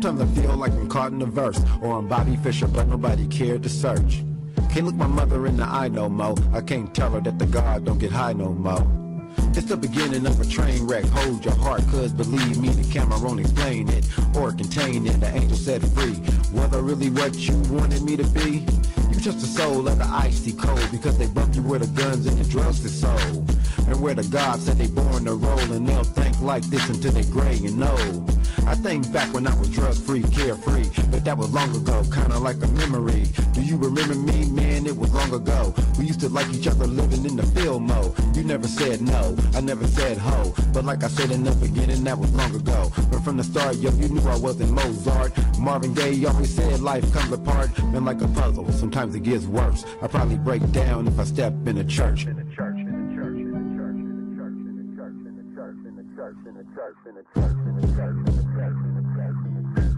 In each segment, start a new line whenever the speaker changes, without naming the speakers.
Sometimes I feel like I'm caught in a verse, or I'm Bobby Fischer, but nobody cared to search. Can't look my mother in the eye no more. I can't tell her that the God don't get high no more. It's the beginning of a train wreck. Hold your heart, cause believe me, the camera won't explain it or contain it. The angel said free. Whether really what you wanted me to be, you just a soul of the icy cold because they bump you where the guns and the drugs is sold. And where the gods said they born to roll and they'll think like this until they gray and old. I think back when I was drug free, carefree, but that was long ago, kinda like a memory. Do you remember me, man? It was long ago. We used to like each other living in the field mode. You never said no, I never said ho. But like I said in the beginning, that was long ago. But from the start, yo, you knew I wasn't Mozart. Marvin Gaye always said life comes apart, man, like a puzzle. Sometimes it gets worse. I probably break down if I step. In a church, in a church, church, in a church, in a church, in a church, in a church, in a church, in a church.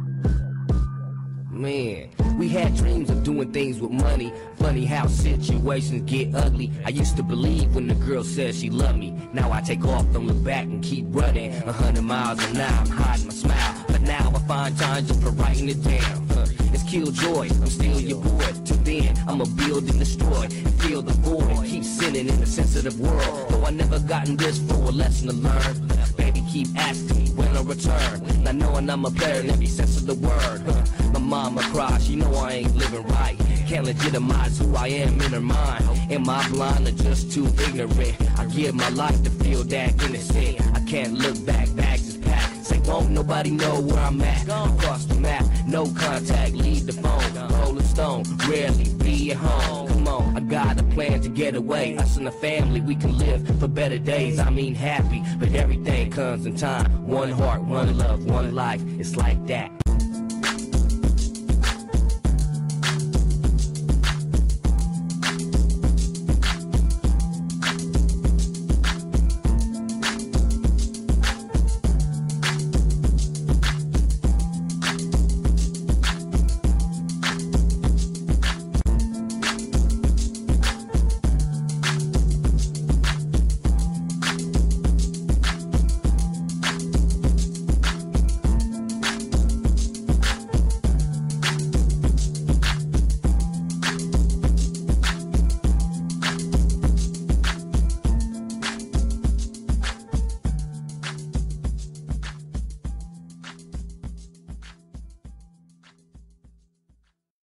Man, we had dreams of doing things with money. Funny how situations get ugly. I used to believe when the girl said she loved me. Now I take off, don't look back, and keep running. A hundred miles an hour, I'm hiding my smile. But now I find time just for writing it down. Huh. It's killjoy, I'm still your boy. Till then, I'ma build and destroy. Feel the void, keep sinning in a sensitive world. Though I never gotten this for a lesson to learn. Keep asking me when I return. Not knowing I'm a player in every sense of the word. My mama cries, she know I ain't living right. Can't legitimize who I am in her mind. Am I blind or just too ignorant? I give my life to feel that innocent. I can't look back, bags is packed. Say, won't nobody know where I'm at? Across the map, no contact, leave the phone. Rolling stone, rarely at home. Come on, I got a plan to get away. Us and the family, we can live for better days. I mean happy, but everything comes in time. One heart, one love, one life. It's like that.